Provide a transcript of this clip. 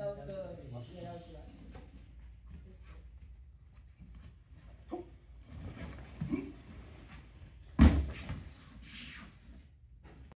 No, so,